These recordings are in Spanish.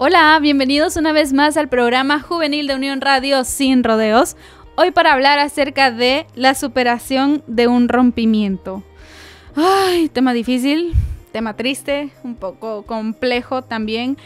Hola, bienvenidos una vez más al programa juvenil de Unión Radio Sin Rodeos. Hoy para hablar acerca de la superación de un rompimiento. Ay, tema difícil, tema triste, un poco complejo también,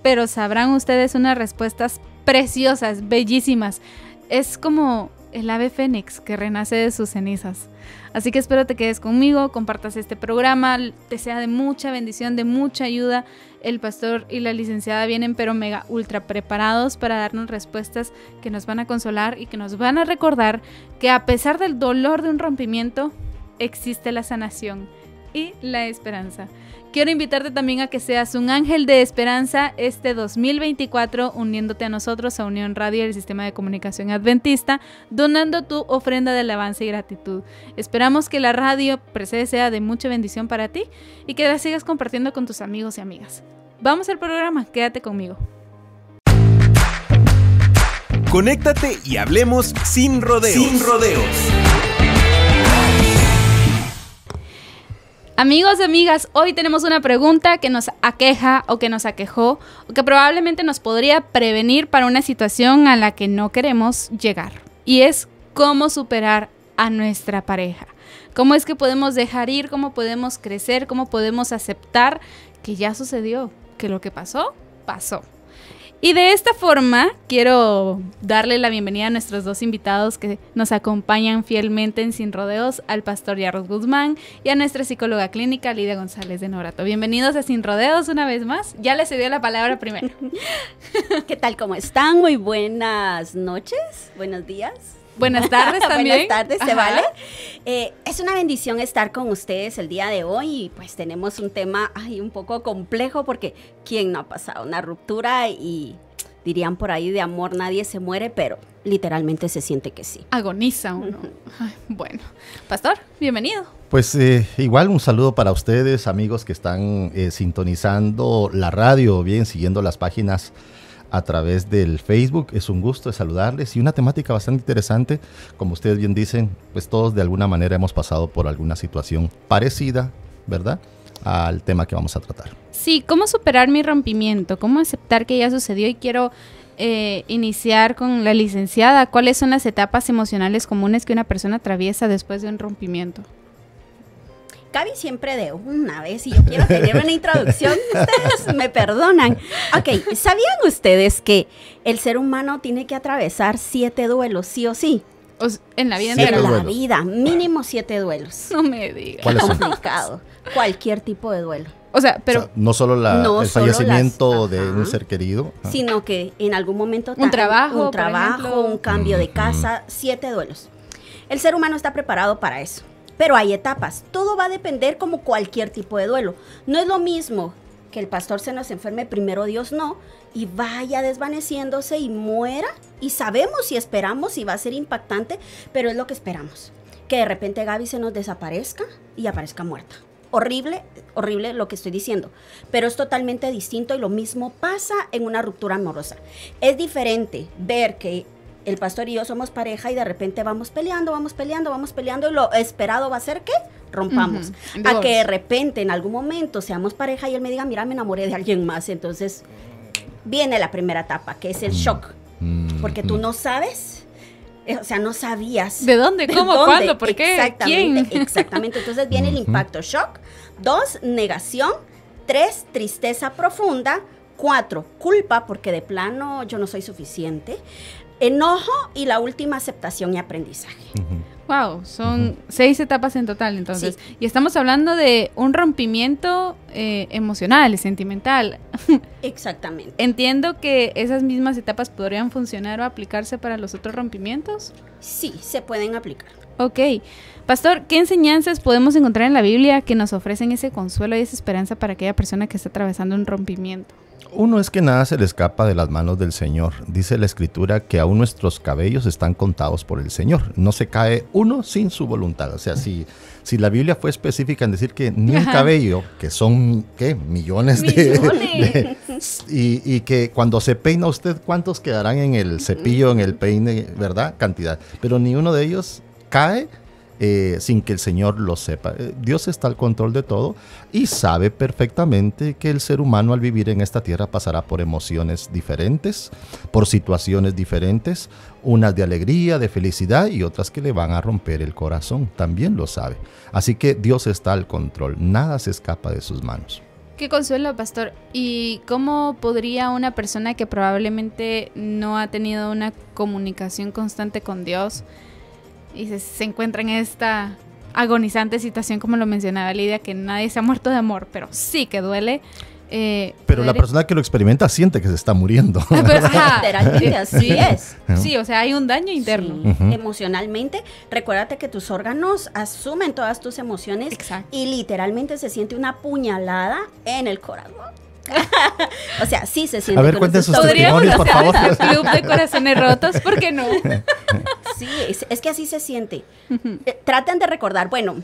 pero sabrán ustedes unas respuestas preciosas, bellísimas. Es como el ave fénix que renace de sus cenizas. Así que espero te quedes conmigo, compartas este programa, te sea de mucha bendición, de mucha ayuda. El pastor y la licenciada vienen pero mega ultra preparados para darnos respuestas que nos van a consolar y que nos van a recordar que a pesar del dolor de un rompimiento, existe la sanación y la esperanza. Quiero invitarte también a que seas un ángel de esperanza este 2024 uniéndote a nosotros a Unión Radio y el Sistema de Comunicación Adventista, donando tu ofrenda de alabanza y gratitud. Esperamos que la radio precede sea de mucha bendición para ti y que la sigas compartiendo con tus amigos y amigas. Vamos al programa, quédate conmigo. Conéctate y hablemos sin rodeos. Sin rodeos. Amigos y amigas, hoy tenemos una pregunta que nos aqueja o que nos aquejó o que probablemente nos podría prevenir para una situación a la que no queremos llegar. Y es cómo superar a nuestra pareja. ¿Cómo es que podemos dejar ir? ¿Cómo podemos crecer? ¿Cómo podemos aceptar que ya sucedió? Que lo que pasó, pasó. Y de esta forma quiero darle la bienvenida a nuestros dos invitados que nos acompañan fielmente en Sin Rodeos, al pastor Yarros Guzmán y a nuestra psicóloga clínica Lidia González de Norato. Bienvenidos a Sin Rodeos una vez más. Ya les cedió la palabra primero. ¿Qué tal? ¿Cómo están? Muy buenas noches, buenos días. Buenas tardes también. Buenas tardes, ¿se vale? Eh, es una bendición estar con ustedes el día de hoy y pues tenemos un tema ay, un poco complejo porque ¿quién no ha pasado una ruptura y dirían por ahí de amor nadie se muere, pero literalmente se siente que sí. Agoniza uno. bueno, pastor, bienvenido. Pues eh, igual un saludo para ustedes, amigos que están eh, sintonizando la radio, bien siguiendo las páginas a través del Facebook. Es un gusto saludarles y una temática bastante interesante. Como ustedes bien dicen, pues todos de alguna manera hemos pasado por alguna situación parecida, ¿verdad? Al tema que vamos a tratar. Sí, ¿cómo superar mi rompimiento? ¿Cómo aceptar que ya sucedió? Y quiero eh, iniciar con la licenciada. ¿Cuáles son las etapas emocionales comunes que una persona atraviesa después de un rompimiento? Gaby siempre de una vez y yo quiero tener una introducción, ustedes me perdonan. Ok, ¿sabían ustedes que el ser humano tiene que atravesar siete duelos, sí o sí? en la vida En la vida, mínimo siete duelos. No me digas. Es complicado. Cualquier tipo de duelo. O sea, pero... no solo el fallecimiento de un ser querido. Sino que en algún momento... Un trabajo, Un trabajo, un cambio de casa, siete duelos. El ser humano está preparado para eso. Pero hay etapas. Todo va a depender como cualquier tipo de duelo. No es lo mismo que el pastor se nos enferme, primero Dios no, y vaya desvaneciéndose y muera. Y sabemos y esperamos y va a ser impactante, pero es lo que esperamos. Que de repente Gaby se nos desaparezca y aparezca muerta. Horrible, horrible lo que estoy diciendo, pero es totalmente distinto y lo mismo pasa en una ruptura amorosa. Es diferente ver que el pastor y yo somos pareja y de repente vamos peleando, vamos peleando, vamos peleando y lo esperado va a ser que rompamos. A que de repente en algún momento seamos pareja y él me diga, mira, me enamoré de alguien más. Entonces viene la primera etapa, que es el shock. Mm, porque tú mm. no sabes, eh, o sea, no sabías. ¿De dónde? ¿Cómo? ¿Cuándo? ¿Por qué? Exactamente, ¿Quién? exactamente. Entonces viene el impacto shock. Dos, negación. Tres, tristeza profunda. Cuatro, culpa, porque de plano yo no soy suficiente enojo y la última aceptación y aprendizaje. Wow, son seis etapas en total entonces. Y estamos hablando de un rompimiento eh, emocional, sentimental. Exactamente. Entiendo que esas mismas etapas podrían funcionar o aplicarse para los otros rompimientos. Sí, se pueden aplicar. Ok. Pastor, ¿qué enseñanzas podemos encontrar en la Biblia que nos ofrecen ese consuelo y esa esperanza para aquella persona que está atravesando un rompimiento? Uno es que nada se le escapa de las manos del Señor. Dice la Escritura que aún nuestros cabellos están contados por el Señor. No se cae uno sin su voluntad. O sea, si, si la Biblia fue específica en decir que ni un cabello, que son, ¿qué? Millones, de... y, y, que cuando se peina usted, ¿cuántos quedarán en el cepillo, en el peine, verdad? Cantidad. Pero ni uno de ellos cae eh, sin que el Señor lo sepa. Eh, Dios está al control de todo y sabe perfectamente que el ser humano al vivir en esta tierra pasará por emociones diferentes, por situaciones diferentes, unas de alegría, de felicidad y otras que le van a romper el corazón. También lo sabe. Así que Dios está al control, nada se escapa de sus manos. Qué consuelo, pastor. ¿Y cómo podría una persona que probablemente no ha tenido una comunicación constante con Dios y se, se encuentra en esta agonizante situación, como lo mencionaba Lidia, que nadie se ha muerto de amor, pero sí que duele? eh, Pero la persona que lo experimenta siente que se está muriendo. Ah, pero- ajá. Literalmente así es. Sí, o sea, hay un daño interno. Sí, Ujú. Emocionalmente, recuérdate que tus órganos asumen todas tus emociones Exacto. y literalmente se siente una puñalada en el corazón. o sea, sí se siente. A ver, con cuenten sus testimonios, por favor. club de corazones rotos, ¿por qué no? Sí, es, es que así se siente. Eh, traten de recordar, bueno,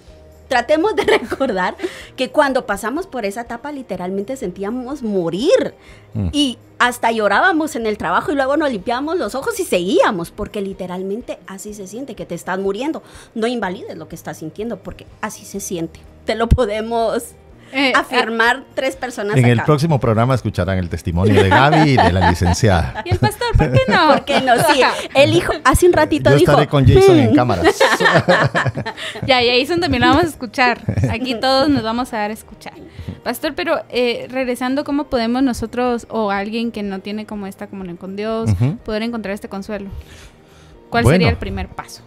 tratemos de recordar que cuando pasamos por esa etapa literalmente sentíamos morir Mm. y hasta llorábamos en el trabajo y luego nos limpiábamos los ojos y seguíamos, porque literalmente así se siente, que te estás muriendo. No invalides lo que estás sintiendo, porque así se siente. Te lo podemos Eh, afirmar tres personas En el próximo programa escucharán el testimonio de Gaby y de la licenciada. ¿Y el pastor? ¿Por qué no? ¿Por qué no? Sí, el hijo, hace un ratito Yo dijo. estaré con Jason en "Hmm, cámaras. Ya, y Jason también lo vamos a escuchar. Aquí todos nos vamos a dar a escuchar. Pastor, pero eh, regresando, ¿cómo podemos nosotros o alguien que no tiene como esta comunión con Dios poder encontrar este consuelo? ¿Cuál Bueno. sería el primer paso?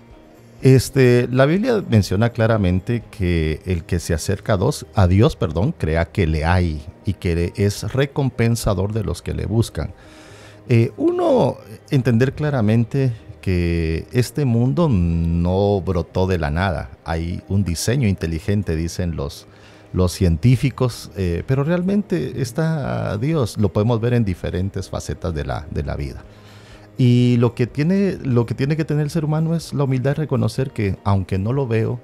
Este, la Biblia menciona claramente que el que se acerca a Dios, perdón, crea que le hay y que es recompensador de los que le buscan. Eh, uno entender claramente que este mundo no brotó de la nada. Hay un diseño inteligente, dicen los, científicos, eh, pero realmente está Dios. Lo podemos ver en diferentes facetas de la vida. Y lo que, tiene, lo que tiene que tener el ser humano es la humildad de reconocer que aunque no lo veo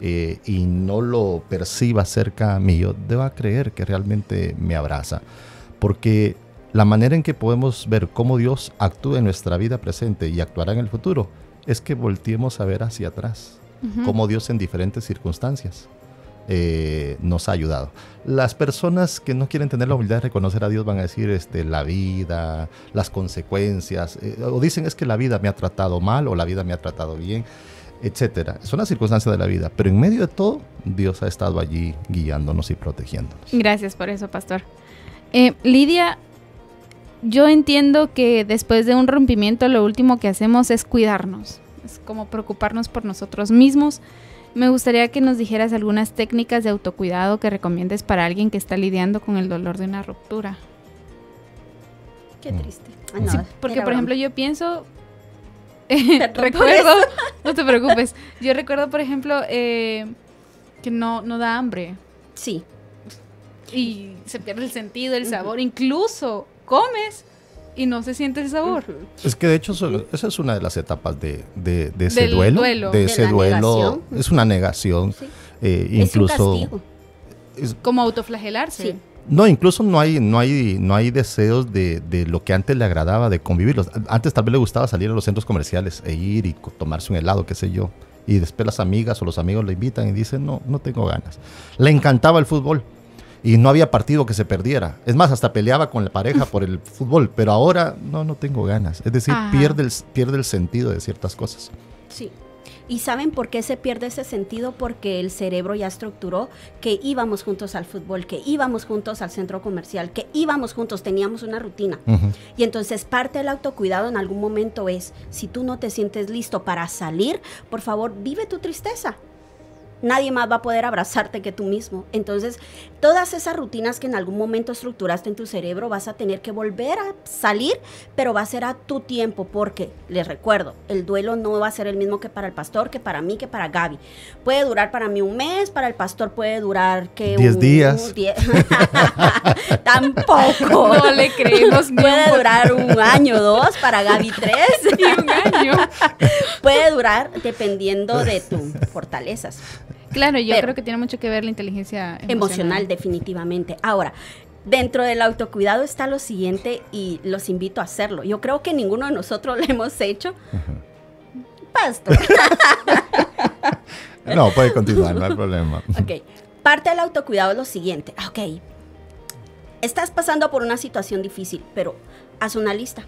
eh, y no lo perciba cerca mío, deba creer que realmente me abraza. Porque la manera en que podemos ver cómo Dios actúa en nuestra vida presente y actuará en el futuro es que volteemos a ver hacia atrás, cómo Dios en diferentes circunstancias eh, nos ha ayudado. Las personas que no quieren tener la humildad de reconocer a Dios van a decir este, la vida, las consecuencias, eh, o dicen es que la vida me ha tratado mal o la vida me ha tratado bien, etcétera. Son las circunstancias de la vida, pero en medio de todo, Dios ha estado allí guiándonos y protegiéndonos. Gracias por eso, pastor. Eh, Lidia, yo entiendo que después de un rompimiento lo último que hacemos es cuidarnos. Es como preocuparnos por nosotros mismos. Me gustaría que nos dijeras algunas técnicas de autocuidado que recomiendes para alguien que está lidiando con el dolor de una ruptura. Qué triste. Ah, no, Sí, porque, por broma. ejemplo, yo pienso... Recuerdo, no te preocupes. Yo recuerdo, por ejemplo, eh, que no, no da hambre. Sí. y se pierde el sentido, el sabor. Incluso comes y no se siente el sabor. Es que de hecho eso- esa es una de las etapas de, de- de ese Del duelo, duelo. de De ese la duelo. negación. Es una negación. Sí. eh, Es un incluso es- Como autoflagelarse. Sí. No, incluso no hay, no hay, no hay deseos de, de lo que antes le agradaba de convivirlos. Antes tal vez le gustaba salir a los centros comerciales e ir y tomarse un helado, qué sé yo. Y después las amigas o los amigos le invitan y dicen, no, no tengo ganas. Le encantaba el fútbol y no había partido que se perdiera. Es más, hasta peleaba con la pareja por el fútbol, pero ahora no, no tengo ganas. Es decir, Ajá. pierde el, pierde el sentido de ciertas cosas. Sí. ¿Y saben por qué se pierde ese sentido? Porque el cerebro ya estructuró que íbamos juntos al fútbol, que íbamos juntos al centro comercial, que íbamos juntos, teníamos una rutina. Y entonces parte del autocuidado en algún momento es, si tú no te sientes listo para salir, por favor, vive tu tristeza. Nadie más va a poder abrazarte que tú mismo. Entonces, todas esas rutinas que en algún momento estructuraste en tu cerebro, vas a tener que volver a salir, pero va a ser a tu tiempo, porque, les recuerdo, el duelo no va a ser el mismo que para el pastor, que para mí, que para Gaby. Puede durar para mí un mes, para el pastor puede durar que Diez un- días. die- Tampoco. No le creemos Puede un- durar un año, dos, para Gaby tres. ni un año. Puede durar dependiendo de tus fortalezas. Claro, yo Pero- creo que tiene mucho que ver la inteligencia emocional. Emocional, definitivamente. Ahora, dentro del autocuidado está lo siguiente y los invito a hacerlo. Yo creo que ninguno de nosotros lo hemos hecho. Pastor. No, puede continuar, no hay problema. Ok. Parte del autocuidado es lo siguiente. Ok. Estás pasando por una situación difícil, pero haz una lista.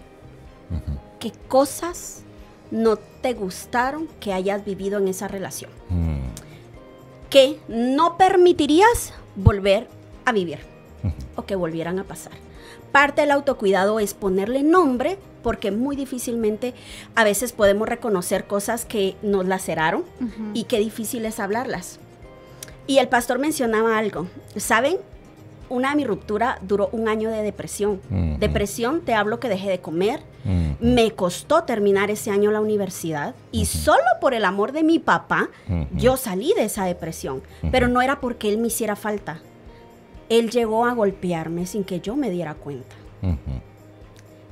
¿Qué cosas no te gustaron que hayas vivido en esa relación? Mm, Que no permitirías volver a vivir o que volvieran a pasar. Parte del autocuidado es ponerle nombre porque muy difícilmente a veces podemos reconocer cosas que nos laceraron y qué difícil es hablarlas. Y el pastor mencionaba algo, ¿saben? Una de mi ruptura duró un año de depresión. Depresión, te hablo que dejé de comer, me costó terminar ese año la universidad y solo por el amor de mi papá yo salí de esa depresión, pero no era porque él me hiciera falta. Él llegó a golpearme sin que yo me diera cuenta.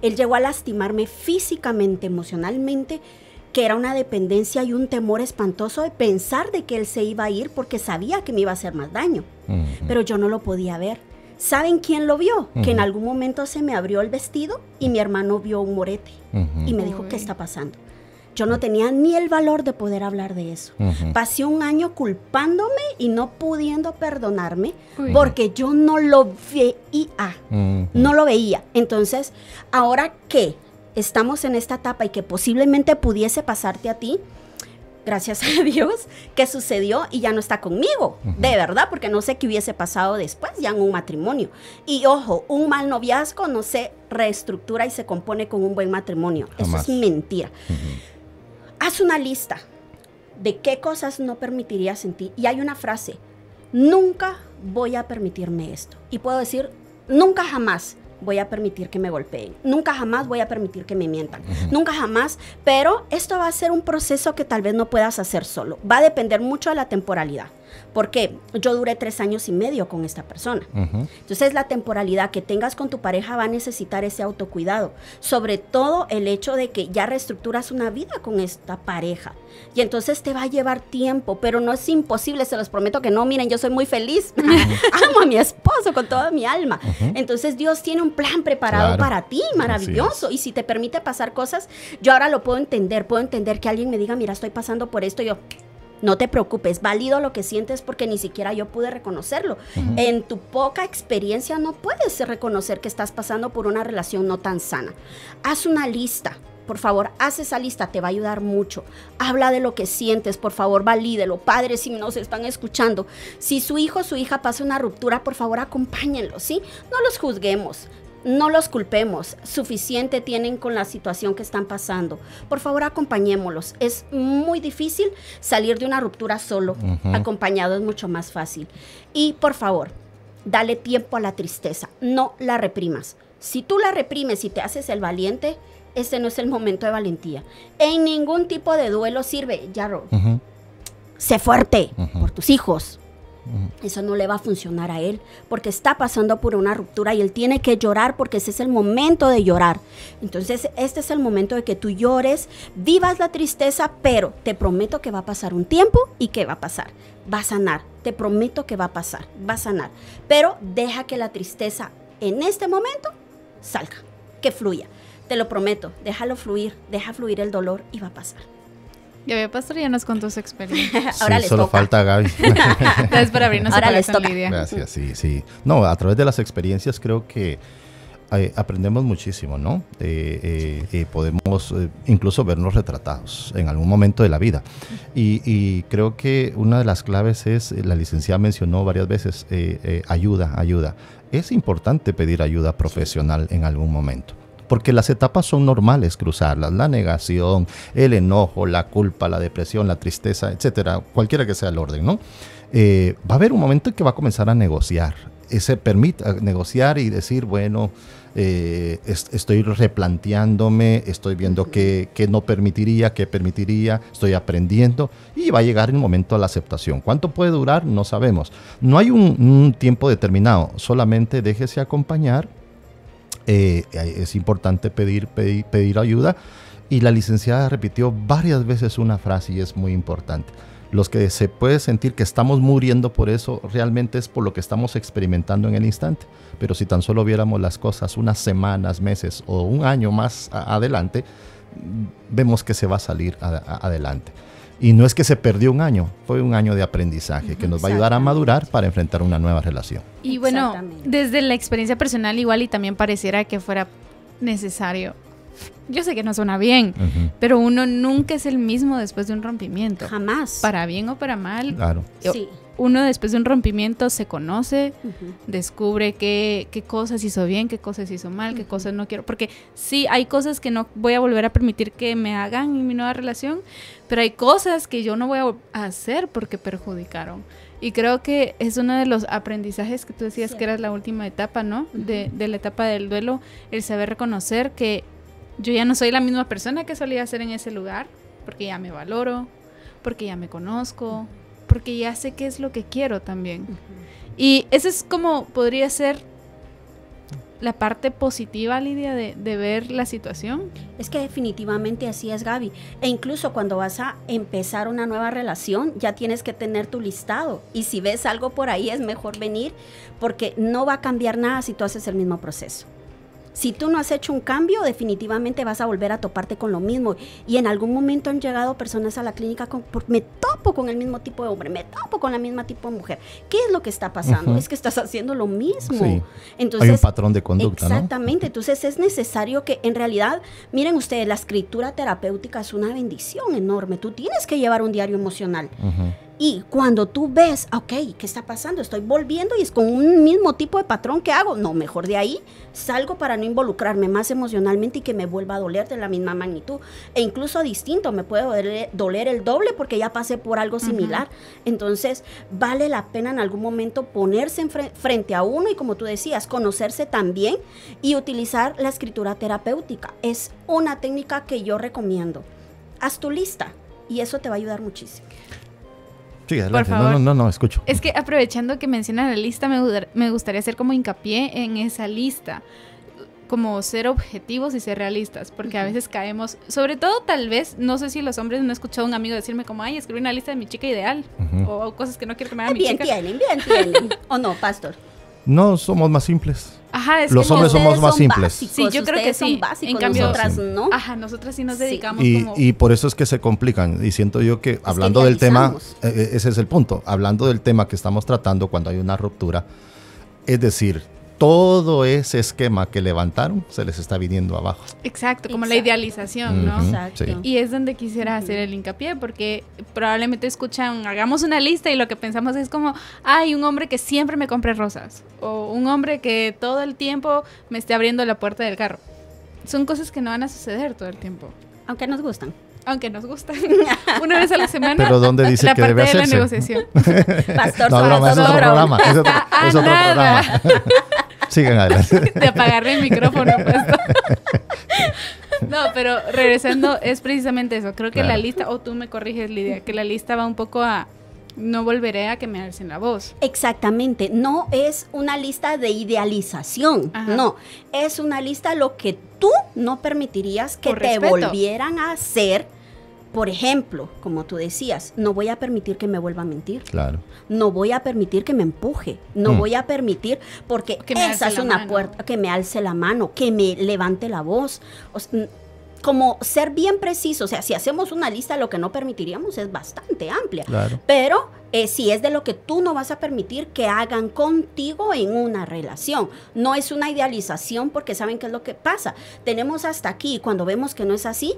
Él llegó a lastimarme físicamente, emocionalmente, que era una dependencia y un temor espantoso de pensar de que él se iba a ir porque sabía que me iba a hacer más daño. Pero yo no lo podía ver. ¿Saben quién lo vio? Que en algún momento se me abrió el vestido y mi hermano vio un morete y me dijo, Uy. ¿qué está pasando? Yo no tenía ni el valor de poder hablar de eso. Pasé un año culpándome y no pudiendo perdonarme Uy. porque yo no lo veía. No lo veía. Entonces, ahora que estamos en esta etapa y que posiblemente pudiese pasarte a ti, gracias a Dios, que sucedió y ya no está conmigo. De verdad, porque no sé qué hubiese pasado después, ya en un matrimonio. Y ojo, un mal noviazgo no se reestructura y se compone con un buen matrimonio. Jamás. Eso es mentira. Haz una lista de qué cosas no permitirías en ti. Y hay una frase, nunca voy a permitirme esto. Y puedo decir, nunca jamás voy a permitir que me golpeen. Nunca jamás voy a permitir que me mientan. Nunca jamás. Pero esto va a ser un proceso que tal vez no puedas hacer solo. Va a depender mucho de la temporalidad. Porque yo duré tres años y medio con esta persona. Ujú. Entonces la temporalidad que tengas con tu pareja va a necesitar ese autocuidado. Sobre todo el hecho de que ya reestructuras una vida con esta pareja. Y entonces te va a llevar tiempo, pero no es imposible, se los prometo que no. Miren, yo soy muy feliz. Amo a mi esposo con toda mi alma. Entonces Dios tiene un plan preparado Claro. para ti, maravilloso. Y si te permite pasar cosas, yo ahora lo puedo entender. Puedo entender que alguien me diga, mira, estoy pasando por esto. Y yo, no te preocupes, válido lo que sientes porque ni siquiera yo pude reconocerlo. En tu poca experiencia no puedes reconocer que estás pasando por una relación no tan sana. Haz una lista. Por favor, haz esa lista, te va a ayudar mucho. Habla de lo que sientes, por favor, valídelo. Padres, si nos están escuchando, si su hijo o su hija pasa una ruptura, por favor, acompáñenlo, ¿sí? No los juzguemos. No los culpemos, suficiente tienen con la situación que están pasando. Por favor, acompañémoslos. Es muy difícil salir de una ruptura solo, acompañado es mucho más fácil. Y por favor, dale tiempo a la tristeza, no la reprimas. Si tú la reprimes y te haces el valiente, este no es el momento de valentía. En ningún tipo de duelo sirve. Ujú. Sé fuerte por tus hijos. Eso no le va a funcionar a él porque está pasando por una ruptura y él tiene que llorar porque ese es el momento de llorar. Entonces, este es el momento de que tú llores, vivas la tristeza, pero te prometo que va a pasar un tiempo y que va a pasar. Va a sanar. Te prometo que va a pasar. Va a sanar. Pero deja que la tristeza en este momento salga, que fluya. Te lo prometo. Déjalo fluir, deja fluir el dolor y va a pasar. Ya ve, pastor, ya nos contó su experiencia. Ahora Sí, les solo toca. falta Gaby. Gracias por abrirnos Ahora les toca. Lidia. Gracias, sí, sí. No, a través de las experiencias creo que eh, aprendemos muchísimo, ¿no? Eh, eh, eh, podemos eh, incluso vernos retratados en algún momento de la vida. Y, y creo que una de las claves es, la licenciada mencionó varias veces, eh, eh, ayuda, ayuda. Es importante pedir ayuda profesional en algún momento. Porque las etapas son normales cruzarlas, la negación, el enojo, la culpa, la depresión, la tristeza, etcétera, cualquiera que sea el orden, ¿no? Eh, va a haber un momento en que va a comenzar a negociar. Ese permite a negociar y decir, bueno, eh, es- estoy replanteándome, estoy viendo qué, qué no permitiría, qué permitiría, estoy aprendiendo y va a llegar el momento a la aceptación. ¿Cuánto puede durar? No sabemos. No hay un, un tiempo determinado, solamente déjese acompañar eh, es importante pedir, pedir, ayuda. Y la licenciada repitió varias veces una frase y es muy importante. Los que se puede sentir que estamos muriendo por eso, realmente es por lo que estamos experimentando en el instante. Pero si tan solo viéramos las cosas unas semanas, meses o un año más adelante, vemos que se va a salir adelante. Y no es que se perdió un año, fue un año de aprendizaje que nos va a ayudar a madurar para enfrentar una nueva relación. Y bueno, desde la experiencia personal igual y también pareciera que fuera necesario. Yo sé que no suena bien, pero uno nunca es el mismo después de un rompimiento. Jamás. Para bien o para mal. Claro. Sí uno después de un rompimiento se conoce, descubre qué, qué, cosas hizo bien, qué cosas hizo mal, qué cosas no quiero. Porque sí, hay cosas que no voy a volver a permitir que me hagan en mi nueva relación, pero hay cosas que yo no voy a hacer porque perjudicaron. Y creo que es uno de los aprendizajes que tú decías que era la última etapa, ¿no? de, de la etapa del duelo, el saber reconocer que yo ya no soy la misma persona que solía ser en ese lugar, porque ya me valoro, porque ya me conozco, porque ya sé qué es lo que quiero también. Y eso es como podría ser la parte positiva, Lidia, de, de, ver la situación. Es que definitivamente así es, Gaby. E incluso cuando vas a empezar una nueva relación, ya tienes que tener tu listado. Y si ves algo por ahí, es mejor venir porque no va a cambiar nada si tú haces el mismo proceso. Si tú no has hecho un cambio, definitivamente vas a volver a toparte con lo mismo. Y en algún momento han llegado personas a la clínica con, me topo con el mismo tipo de hombre, me topo con la misma tipo de mujer. ¿Qué es lo que está pasando? Es que estás haciendo lo mismo. Entonces, Hay un patrón de conducta. Exactamente. Entonces es necesario que en realidad, miren ustedes, la escritura terapéutica es una bendición enorme. Tú tienes que llevar un diario emocional. Y cuando tú ves, ok, ¿qué está pasando? Estoy volviendo y es con un mismo tipo de patrón que hago. No, mejor de ahí salgo para no involucrarme más emocionalmente y que me vuelva a doler de la misma magnitud. E incluso distinto, me puede doler, el doble porque ya pasé por algo similar. Entonces, vale la pena en algún momento ponerse frente a uno y como tú decías, conocerse también y utilizar la escritura terapéutica. Es una técnica que yo recomiendo. Haz tu lista y eso te va a ayudar muchísimo. Sí, adelante. No, no, no, no, escucho. Es que aprovechando que mencionas la lista, me, me gustaría hacer como hincapié en esa lista como ser objetivos y ser realistas, porque a veces caemos, sobre todo tal vez, no sé si los hombres no he escuchado a un amigo decirme como, ay, escribí una lista de mi chica ideal, o, cosas que no quiero que me haga mi bien chica. Bien tienen, bien tienen, ¿o no, pastor? No, somos más simples. Ajá, es los hombres somos más simples. sí, yo creo que sí. Básicos, en cambio, nosotras no. Ajá, nosotras sí nos dedicamos y, como... y por eso es que se complican. Y siento yo que hablando del tema, eh, eh, ese es el punto. Hablando del tema que estamos tratando cuando hay una ruptura, es decir, todo ese esquema que levantaron se les está viniendo abajo. Exacto, como la idealización, ¿no? Exacto. Y es donde quisiera hacer el hincapié, porque probablemente escuchan, hagamos una lista y lo que pensamos es como, hay un hombre que siempre me compre rosas, o un hombre que todo el tiempo me esté abriendo la puerta del carro. Son cosas que no van a suceder todo el tiempo. Aunque nos gustan aunque nos gustan. Una vez a la semana. Pero ¿dónde dice que debe hacerse? de la negociación. Pastor, no, broma, es otro programa. Es otro, es otro programa. Sigan adelante. De apagarle el micrófono. Pues. No, pero regresando, es precisamente eso. Creo que la lista, o tú me corriges, Lidia, que la lista va un poco a no volveré a que me alcen la voz. Exactamente, no es una lista de idealización, no, es una lista lo que tú no permitirías que te volvieran a hacer por ejemplo, como tú decías, no voy a permitir que me vuelva a mentir. Claro. No voy a permitir que me empuje. No mm. voy a permitir, porque esa es una puerta, que me alce la mano, que me levante la voz. como ser bien preciso, o sea, si hacemos una lista, lo que no permitiríamos es bastante amplia. Claro. Pero eh, si es de lo que tú no vas a permitir que hagan contigo en una relación. No es una idealización porque saben qué es lo que pasa. Tenemos hasta aquí, cuando vemos que no es así,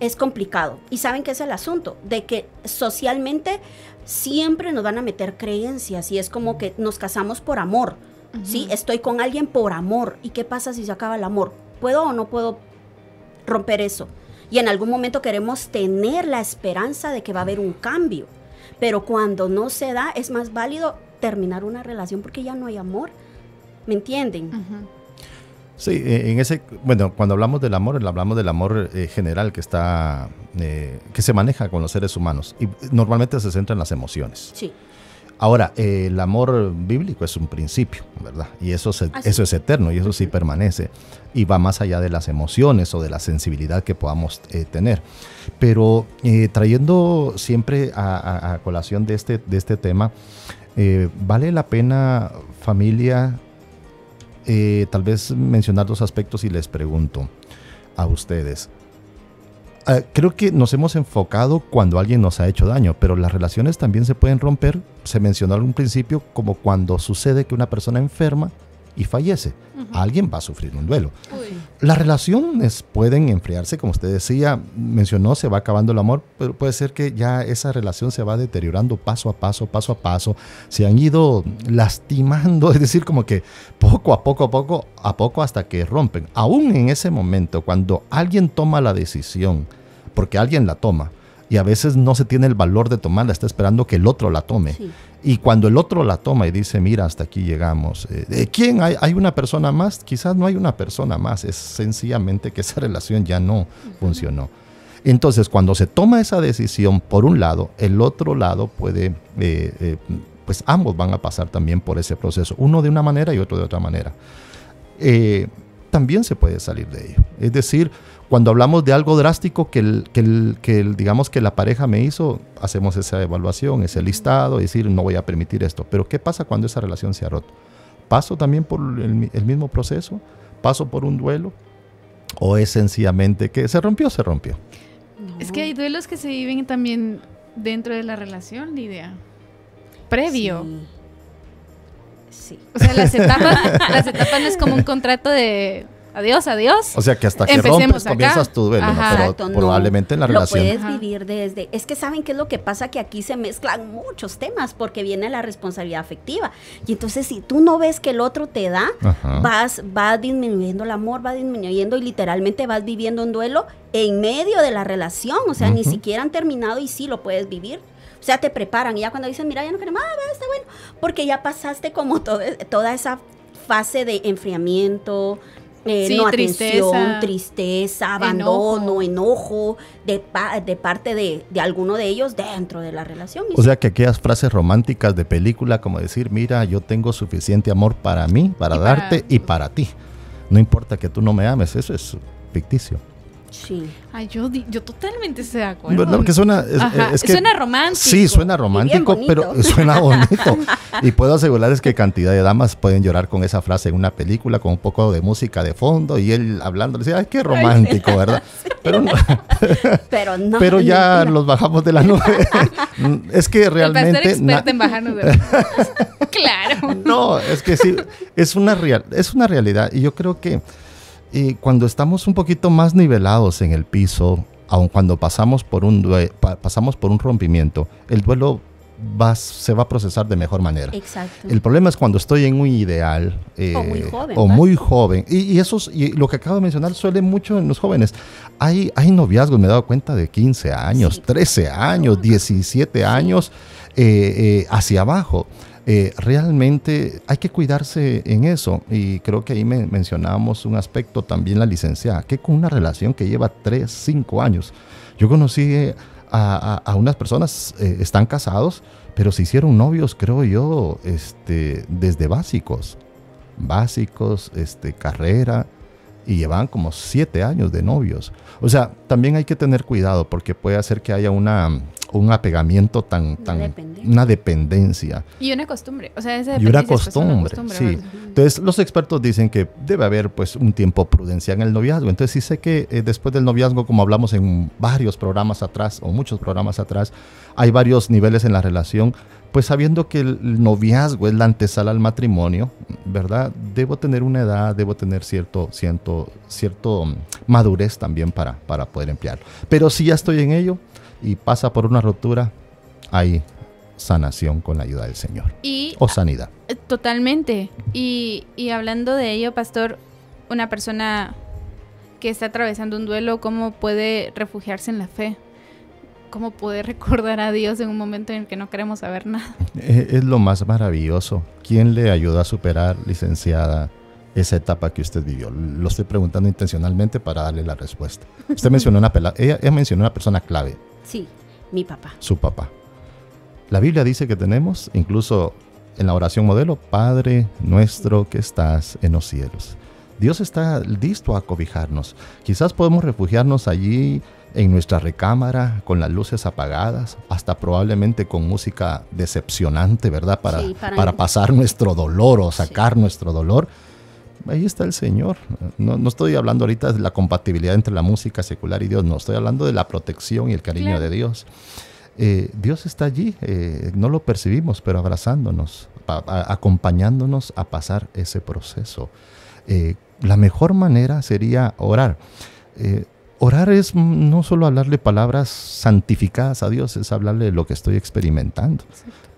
es complicado. ¿Y saben qué es el asunto? De que socialmente siempre nos van a meter creencias y es como que nos casamos por amor. ¿sí? Estoy con alguien por amor. ¿Y qué pasa si se acaba el amor? ¿Puedo o no puedo romper eso? Y en algún momento queremos tener la esperanza de que va a haber un cambio. Pero cuando no se da, es más válido terminar una relación porque ya no hay amor. ¿Me entienden? Sí, e, en ese, bueno, cuando hablamos del amor, hablamos del amor eh, general que está, eh, que se maneja con los seres humanos y normalmente se centra en las emociones. Sí. Ahora, el amor bíblico es un principio, ¿verdad? Y eso, eso es eterno y eso sí permanece y va más allá de las emociones o de la sensibilidad que podamos eh, tener. Pero trayendo siempre a, a, colación de este, de este tema, vale la pena familia eh, tal vez mencionar dos aspectos y les pregunto a ustedes. eh, creo que nos hemos enfocado cuando alguien nos ha hecho daño, pero las relaciones también se pueden romper, se mencionó al principio, como cuando sucede que una persona enferma y fallece. Alguien va a sufrir un duelo. Las relaciones pueden enfriarse, como usted decía, mencionó, se va acabando el amor, pero puede ser que ya esa relación se va deteriorando paso a paso, paso a paso, se han ido lastimando, es decir, como que poco a poco, a poco, a poco hasta que rompen. Aún en ese momento, cuando alguien toma la decisión, porque alguien la toma, y a veces no se tiene el valor de tomarla, está esperando que el otro la tome. Y cuando el otro la toma y dice, mira, hasta aquí llegamos, eh, ¿quién? ¿Hay, ¿Hay, una persona más? Quizás no hay una persona más, es sencillamente que esa relación ya no funcionó. Entonces, cuando se toma esa decisión por un lado, el otro lado puede, eh, eh, pues ambos van a pasar también por ese proceso, uno de una manera y otro de otra manera. también se puede salir de ello. Es decir, cuando hablamos de algo drástico que, el, que, el, que digamos que la pareja me hizo, hacemos esa evaluación, ese listado, y decir, no voy a permitir esto. Pero ¿qué pasa cuando esa relación se ha roto? ¿Paso también por el, mismo proceso? ¿Paso por un duelo? ¿O es sencillamente que se rompió, se rompió? Es que hay duelos que se viven también dentro de la relación, Lidia. Previo. Sí. O sea, las etapas, las etapas no es como un contrato de adiós, adiós. O sea que hasta que rompes comienzas tu duelo, pero probablemente en la relación. Lo puedes vivir desde. Es que saben qué es lo que pasa que aquí se mezclan muchos temas porque viene la responsabilidad afectiva y entonces si tú no ves que el otro te da, vas va disminuyendo el amor, va disminuyendo y literalmente vas viviendo un duelo en medio de la relación, o sea, ni siquiera han terminado y sí lo puedes vivir. O sea, te preparan y ya cuando dicen, mira, ya no queremos, ah, está bueno, porque ya pasaste como toda esa fase de enfriamiento, eh, no atención, tristeza, abandono, enojo, de, de parte de, de, alguno de ellos dentro de la relación. O sea que aquellas frases románticas de película como decir, mira, yo tengo suficiente amor para mí, para darte y para ti. No importa que tú no me ames, eso es ficticio. Sí. Ay, yo, yo totalmente estoy de acuerdo. que suena, suena romántico. Sí, suena romántico, pero suena bonito. y puedo asegurarles que cantidad de damas pueden llorar con esa frase en una película con un poco de música de fondo y él hablando, le decía, ay, qué romántico, ¿verdad? Pero, no, pero, no, pero ya los bajamos de la nube. es que realmente... El experto en bajarnos de la Claro. No, es que sí, es una, real, es una realidad y yo creo que y cuando estamos un poquito más nivelados en el piso, aun cuando pasamos por un, pasamos por un rompimiento, el duelo va, se va a procesar de mejor manera. Exacto. El problema es cuando estoy en un ideal eh, o muy joven. O muy joven. Y, eso, y lo que acabo de mencionar suele mucho en los jóvenes. Hay, hay noviazgos, me he dado cuenta, de 15 años, 13 años, 17 años eh, eh, hacia abajo. Eh, realmente hay que cuidarse en eso. Y creo que ahí me, mencionábamos un aspecto también la licenciada, que con una relación que lleva 3, 5 años. Yo conocí a, unas personas, eh, están casados, pero se hicieron novios, creo yo, este, desde básicos. Básicos, este, carrera, y llevan como 7 años de novios. O sea, también hay que tener cuidado porque puede hacer que haya una un apegamiento tan una dependencia. Y una costumbre, o sea, y una costumbre, sí. Entonces, los expertos dicen que debe haber pues un tiempo prudencia en el noviazgo. Entonces, sí sé que eh, después del noviazgo, como hablamos en varios programas atrás o muchos programas atrás, hay varios niveles en la relación. Pues sabiendo que el noviazgo es la antesala al matrimonio, ¿verdad? Debo tener una edad, debo tener cierto, cierto, cierto mm, madurez también para, para poder emplearlo. Pero si ya estoy en ello, y pasa por una ruptura, hay sanación con la ayuda del Señor. o sanidad. Eh, totalmente. Y, hablando de ello, pastor, una persona que está atravesando un duelo, ¿cómo puede refugiarse en la fe? ¿Cómo puede recordar a Dios en un momento en el que no queremos saber nada? Es lo más maravilloso. ¿Quién le ayudó a superar, licenciada, esa etapa que usted vivió? Lo estoy preguntando intencionalmente para darle la respuesta. Usted mencionó una, ella, ella mencionó una persona clave, Sí, mi papá. Su papá. La Biblia dice que tenemos, incluso en la oración modelo, Padre nuestro que estás en los cielos. Dios está listo a cobijarnos. Quizás podemos refugiarnos allí en nuestra recámara con las luces apagadas, hasta probablemente con música decepcionante, ¿verdad? Para, para, pasar nuestro dolor o sacar nuestro dolor. ahí está el Señor. No, no, estoy hablando ahorita de la compatibilidad entre la música secular y Dios, no, estoy hablando de la protección y el cariño Claro. de Dios. Eh, Dios está allí, eh, no lo percibimos, pero abrazándonos, a- a- acompañándonos a pasar ese proceso. Eh, la mejor manera sería orar. Orar es no solo hablarle palabras santificadas a Dios, es hablarle de lo que estoy experimentando.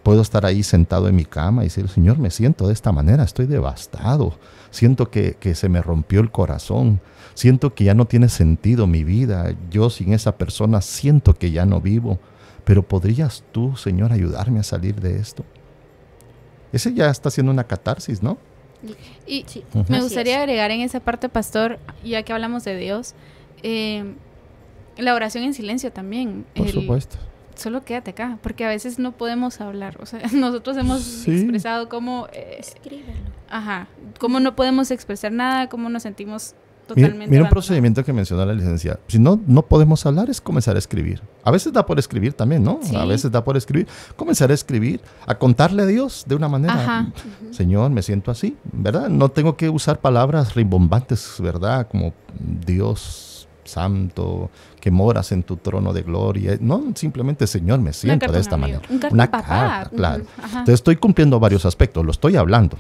Puedo estar ahí sentado en mi cama y decir, Señor, me siento de esta manera, estoy devastado, siento que, que se me rompió el corazón, siento que ya no tiene sentido mi vida, yo sin esa persona siento que ya no vivo, pero ¿podrías tú, Señor, ayudarme a salir de esto? Ese ya está haciendo una catarsis, ¿no? Y Sí, me gustaría agregar en esa parte, pastor, ya que hablamos de Dios, eh, la oración en silencio también. Por El- supuesto. Solo quédate acá, porque a veces no podemos hablar. O sea, nosotros hemos Sí. expresado cómo, eh, Escríbelo. ajá, cómo no podemos expresar nada, cómo nos sentimos totalmente. mira un procedimiento que mencionó la licencia. Si no, no podemos hablar, es comenzar a escribir. A veces da por escribir también, ¿no? Sí. A veces da por escribir. Comenzar a escribir, a contarle a Dios de una manera. Ajá. Señor, me siento así, ¿verdad? No tengo que usar palabras rimbombantes, ¿verdad? Como Dios santo, que moras en tu trono de gloria. No, simplemente, Señor, me siento de esta manera. un Una carta, claro. Entonces estoy cumpliendo varios aspectos, lo estoy hablando.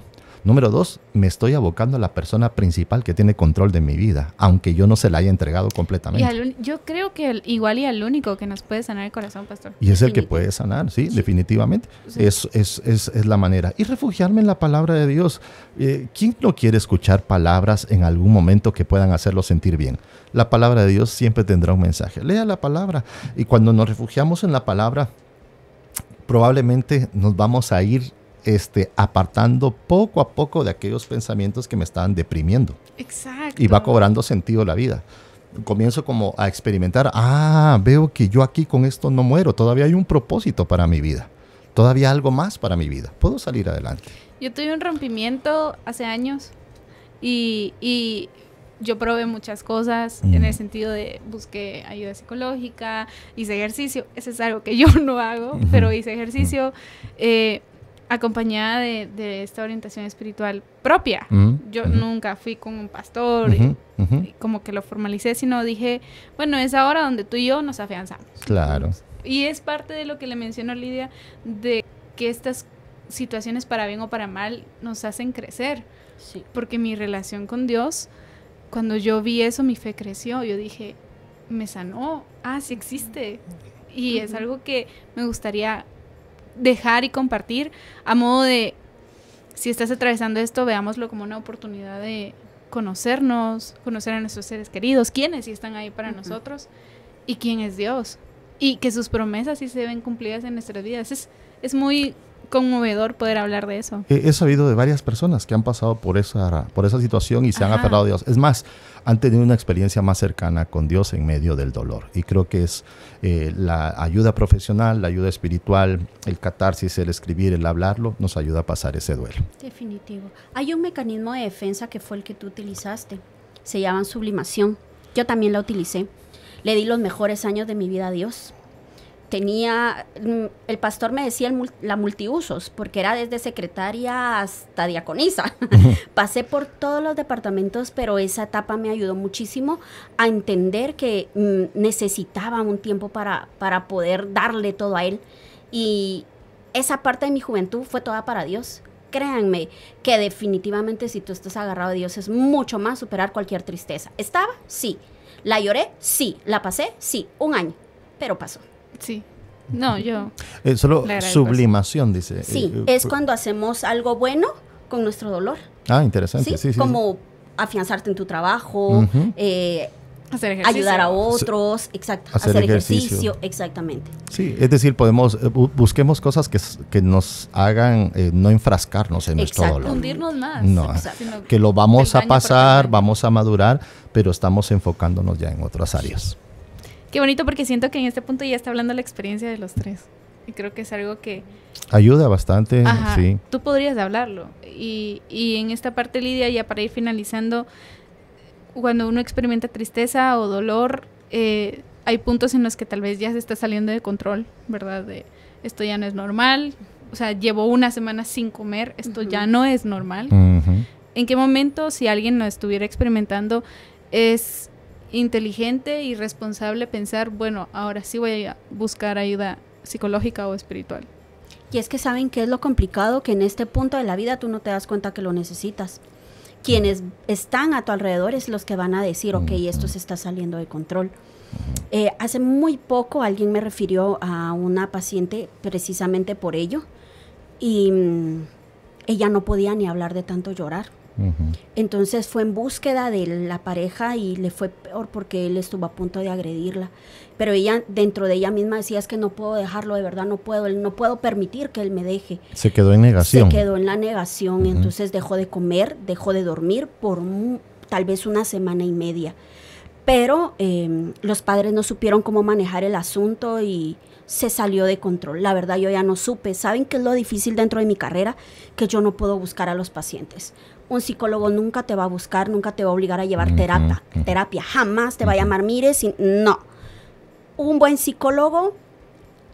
Número dos, me estoy abocando a la persona principal que tiene control de mi vida, aunque yo no se la haya entregado Y completamente. al yo creo que el- igual y al único que nos puede sanar el corazón, pastor. Y es el que puede sanar, sí, definitivamente. Sí. Es, es, es, es la manera. Y refugiarme en la palabra de Dios. Eh, ¿Quién no quiere escuchar palabras en algún momento que puedan hacerlo sentir bien? La palabra de Dios siempre tendrá un mensaje. Lea la palabra. Y cuando nos refugiamos en la palabra, probablemente nos vamos a ir este, apartando poco a poco de aquellos pensamientos que me estaban deprimiendo Exacto. y va cobrando sentido la vida. Comienzo como a experimentar, ah, veo que yo aquí con esto no muero, todavía hay un propósito para mi vida, todavía algo más para mi vida, puedo salir adelante. Yo tuve un rompimiento hace años y, y yo probé muchas cosas en Mm. el sentido de busqué ayuda psicológica, hice ejercicio, eso es algo que yo no hago, pero hice ejercicio eh, acompañada de, de esta orientación espiritual propia. Yo nunca fui con un pastor y- como que lo formalicé, sino dije, bueno, es ahora donde tú y yo nos afianzamos. Claro. Y es parte de lo que le mencionó Lidia, de que estas situaciones para bien o para mal nos hacen crecer. Sí. Porque mi relación con Dios, cuando yo vi eso, mi fe creció. Yo dije, me sanó. Ah, sí existe. Y es algo que me gustaría dejar y compartir a modo de, si estás atravesando esto, veámoslo como una oportunidad de conocernos, conocer a nuestros seres queridos, quiénes sí están ahí para nosotros y quién es Dios. Y que sus promesas sí se ven cumplidas en nuestras vidas. Es, es muy conmovedor poder hablar de eso. He, he sabido de varias personas que han pasado por esa, por esa situación y se han aferrado a Dios. Es más, han tenido una experiencia más cercana con Dios en medio del dolor. Y creo que es eh, la ayuda profesional, la ayuda espiritual, el catarsis, el escribir, el hablarlo, nos ayuda a pasar ese duelo. Definitivo. Hay un mecanismo de defensa que fue el que tú utilizaste. Se llama sublimación. Yo también la utilicé. Le di los mejores años de mi vida a Dios. Tenía, mm, el pastor me decía el la multiusos, porque era desde secretaria hasta diaconisa. Pasé por todos los departamentos, pero esa etapa me ayudó muchísimo a entender que mm, necesitaba un tiempo para, para poder darle todo a Él. Y esa parte de mi juventud fue toda para Dios. Créanme que definitivamente si tú estás agarrado a Dios es mucho más superar cualquier tristeza. ¿Estaba? Sí. ¿La lloré? Sí. ¿La pasé? Sí. Un año. Pero pasó. Sí. No, yo. Eh, solo sublimación, dice. Sí. Eh, Es eh, cuando hacemos algo bueno con nuestro dolor. Ah, interesante. Sí. Sí, sí, sí. Como afianzarte en tu trabajo, eh, Hacer ejercicio. ayudar a otros, exacto. Hacer Hacer, ejercicio. ejercicio. exactamente. Sí, es decir, podemos eh, bu- busquemos cosas que, nos hagan eh, no enfrascarnos en nuestro dolor. Hundirnos más. No, Que lo vamos a pasar, vamos a madurar, pero estamos enfocándonos ya en otras áreas. Qué bonito porque siento que en este punto ya está hablando la experiencia de los tres. Y creo que es algo que Ayuda bastante, Ajá, sí. tú podrías hablarlo. Y, y en esta parte, Lidia, ya para ir finalizando, cuando uno experimenta tristeza o dolor, eh, hay puntos en los que tal vez ya se está saliendo de control, ¿verdad? De esto ya no es normal. O sea, llevo una semana sin comer, esto ya no es normal. ¿En qué momento, si alguien lo estuviera experimentando, es inteligente y responsable pensar, bueno, ahora sí voy a buscar ayuda psicológica o espiritual? Y es que saben que es lo complicado que en este punto de la vida tú no te das cuenta que lo necesitas. Quienes están a tu alrededor es los que van a decir, ok, esto se está saliendo de control. Eh, hace muy poco alguien me refirió a una paciente precisamente por ello y mm, ella no podía ni hablar de tanto llorar. Entonces fue en búsqueda de la pareja y le fue peor porque él estuvo a punto de agredirla. Pero ella dentro de ella misma decía es que no puedo dejarlo, de verdad no puedo, no puedo permitir que él me deje. Se quedó en negación. Se quedó en la negación, entonces dejó de comer, dejó de dormir por tal vez una semana y media. Pero em, los padres no supieron cómo manejar el asunto y se salió de control. La verdad yo ya no supe. ¿Saben qué es lo difícil dentro de mi carrera? Que yo no puedo buscar a los pacientes un psicólogo nunca te va a buscar, nunca te va a obligar a llevar terapia, terapia, jamás te va a llamar, mire, no. Un buen psicólogo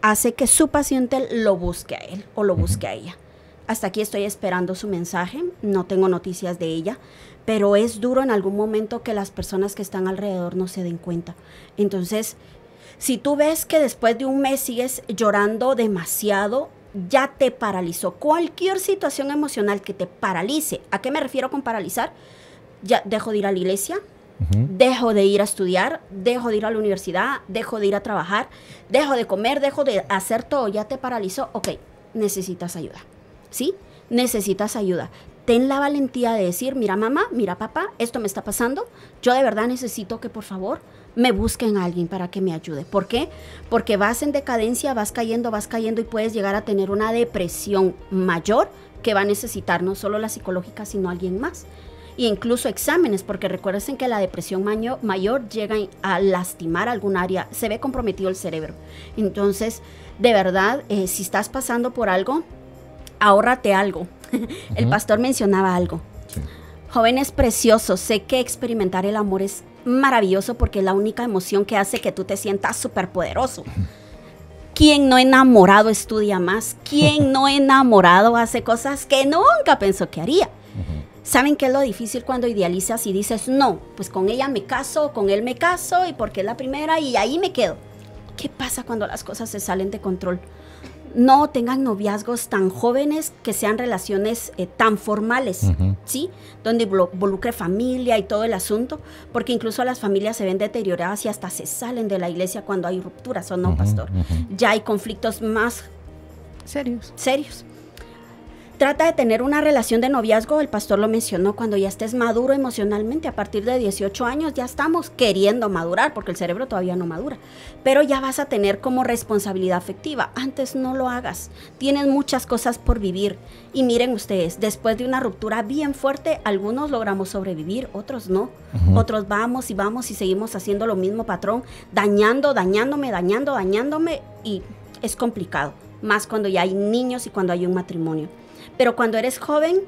hace que su paciente lo busque a él o lo busque a ella. Hasta aquí estoy esperando su mensaje, no tengo noticias de ella, pero es duro en algún momento que las personas que están alrededor no se den cuenta. Entonces, si tú ves que después de un mes sigues llorando demasiado, ya te paralizó. Cualquier situación emocional que te paralice, ¿a qué me refiero con paralizar? Ya dejo de ir a la iglesia, dejo de ir a estudiar, dejo de ir a la universidad, dejo de ir a trabajar, dejo de comer, dejo de hacer todo, ya te paralizó. Ok, necesitas ayuda. ¿Sí? Necesitas ayuda. Ten la valentía de decir, mira mamá, mira papá, esto me está pasando, yo de verdad necesito que por favor me busquen a alguien para que me ayude. ¿Por qué? Porque vas en decadencia, vas cayendo, vas cayendo y puedes llegar a tener una depresión mayor que va a necesitar no solo la psicológica, sino alguien más. E incluso exámenes, porque recuerden que la depresión mayor, llega a lastimar algún área, se ve comprometido el cerebro. Entonces, de verdad, eh, si estás pasando por algo, ahórrate algo. el pastor mencionaba algo. Jóvenes preciosos, sé que experimentar el amor es maravilloso porque es la única emoción que hace que tú te sientas súper poderoso. ¿Quién no enamorado estudia más? ¿Quién no enamorado hace cosas que nunca pensó que haría? ¿Saben qué es lo difícil cuando idealizas y dices, no, pues con ella me caso, con él me caso y porque es la primera y ahí me quedo? ¿Qué pasa cuando las cosas se salen de control? No tengan noviazgos tan jóvenes, que sean relaciones eh, tan formales, ¿sí? Donde involucre familia y todo el asunto, porque incluso las familias se ven deterioradas y hasta se salen de la iglesia cuando hay rupturas, ¿o no, pastor? Ya hay conflictos más serios. Serios. Trata de tener una relación de noviazgo, el pastor lo mencionó, cuando ya estés maduro emocionalmente, a partir de 18 años ya estamos queriendo madurar, porque el cerebro todavía no madura, pero ya vas a tener como responsabilidad afectiva. Antes no lo hagas, tienes muchas cosas por vivir. Y miren ustedes, después de una ruptura bien fuerte, algunos logramos sobrevivir, otros no. Otros vamos y vamos y seguimos haciendo lo mismo patrón, dañando, dañándome, dañando, dañándome, y es complicado, más cuando ya hay niños y cuando hay un matrimonio. Pero cuando eres joven,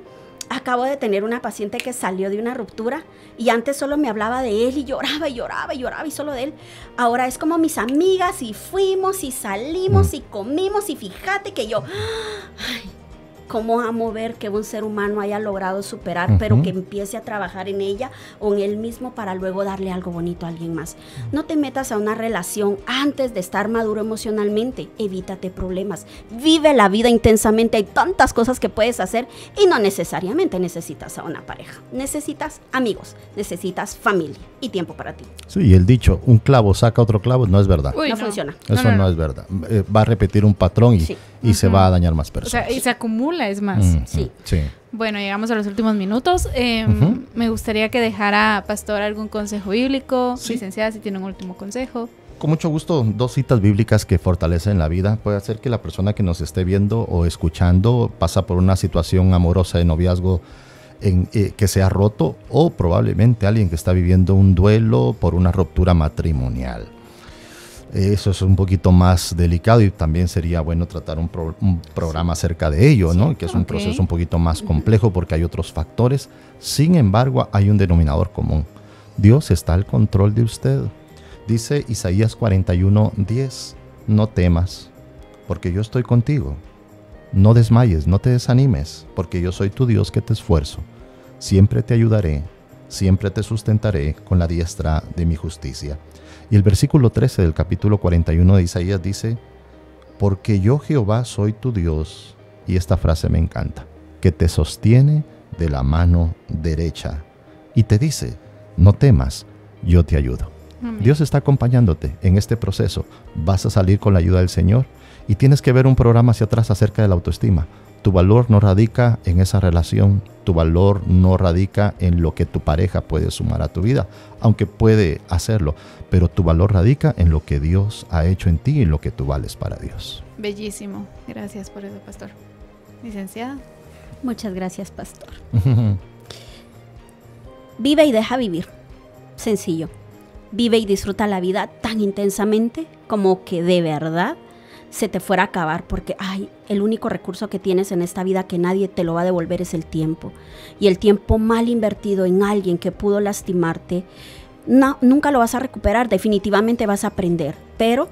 acabo de tener una paciente que salió de una ruptura y antes solo me hablaba de él y lloraba y lloraba y lloraba y solo de él. Ahora es como mis amigas y fuimos y salimos mm. y comimos y fíjate que yo, cómo amo ver que un ser humano haya logrado superar, pero que empiece a trabajar en ella o en él mismo para luego darle algo bonito a alguien más. No te metas a una relación antes de estar maduro emocionalmente, evítate problemas, vive la vida intensamente, hay tantas cosas que puedes hacer y no necesariamente necesitas a una pareja, necesitas amigos, necesitas familia y tiempo para ti. Sí, el dicho, un clavo saca otro clavo, no es verdad. no, funciona. Eso no, es verdad. Eh, va a repetir un patrón y, y se va a dañar más personas. y se acumula, es más. sí. Bueno, llegamos a los últimos minutos. Em, me gustaría que dejara Pastor algún consejo bíblico, licenciada, si tiene un último consejo. Con mucho gusto, dos citas bíblicas que fortalecen la vida. Puede ser que la persona que nos esté viendo o escuchando pasa por una situación amorosa de noviazgo en, eh, que se ha roto o probablemente alguien que está viviendo un duelo por una ruptura matrimonial. Eso es un poquito más delicado y también sería bueno tratar un, programa acerca de ello, ¿no? que es un proceso un poquito más complejo porque hay otros factores. Sin embargo, hay un denominador común. Dios está al control de usted. Dice Isaías 41, 10, no temas, porque yo estoy contigo. No desmayes, no te desanimes, porque yo soy tu Dios que te esfuerzo. siempre te ayudaré, siempre te sustentaré con la diestra de mi justicia. Y el versículo 13 del capítulo 41 de Isaías dice, porque yo Jehová soy tu Dios, y esta frase me encanta, que te sostiene de la mano derecha y te dice, no temas, yo te ayudo. Dios está acompañándote en este proceso. Vas a salir con la ayuda del Señor y tienes que ver un programa hacia atrás acerca de la autoestima. Tu valor no radica en esa relación, tu valor no radica en lo que tu pareja puede sumar a tu vida, aunque puede hacerlo, pero tu valor radica en lo que Dios ha hecho en ti y lo que tú vales para Dios. Bellísimo, gracias por eso, pastor. Licenciada. Muchas gracias, pastor. Vive y deja vivir. Sencillo. Vive y disfruta la vida tan intensamente como que de verdad se te fuera a acabar porque, ay, el único recurso que tienes en esta vida que nadie te lo va a devolver es el tiempo. Y el tiempo mal invertido en alguien que pudo lastimarte, no, nunca lo vas a recuperar, definitivamente vas a aprender, pero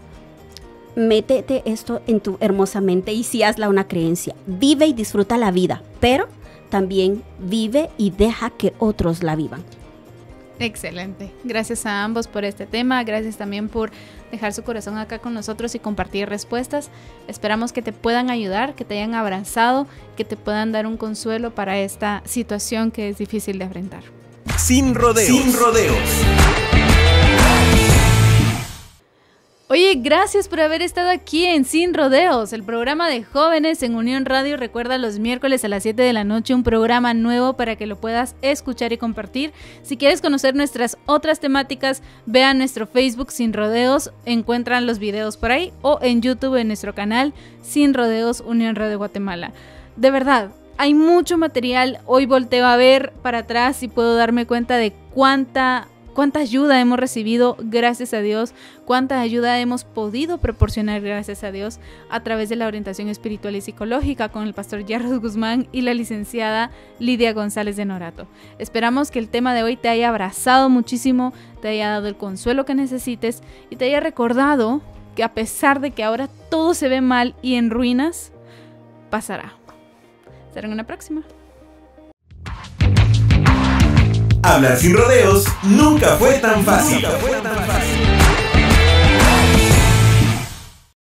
métete esto en tu hermosa mente y si hazla una creencia. Vive y disfruta la vida, pero también vive y deja que otros la vivan. Excelente. Gracias a ambos por este tema. Gracias también por dejar su corazón acá con nosotros y compartir respuestas. Esperamos que te puedan ayudar, que te hayan abrazado, que te puedan dar un consuelo para esta situación que es difícil de enfrentar. Sin rodeos. Sin rodeos. Oye, gracias por haber estado aquí en Sin Rodeos, el programa de jóvenes en Unión Radio. Recuerda los miércoles a las 7 de la noche un programa nuevo para que lo puedas escuchar y compartir. Si quieres conocer nuestras otras temáticas, ve a nuestro Facebook Sin Rodeos, encuentran los videos por ahí o en YouTube en nuestro canal Sin Rodeos Unión Radio Guatemala. De verdad, hay mucho material. Hoy volteo a ver para atrás y puedo darme cuenta de cuánta cuánta ayuda hemos recibido gracias a Dios, cuánta ayuda hemos podido proporcionar gracias a Dios a través de la orientación espiritual y psicológica con el pastor Jarros Guzmán y la licenciada Lidia González de Norato. Esperamos que el tema de hoy te haya abrazado muchísimo, te haya dado el consuelo que necesites y te haya recordado que a pesar de que ahora todo se ve mal y en ruinas, pasará. Será en una próxima. Hablar sin rodeos nunca fue tan fácil. Nunca fue tan fácil.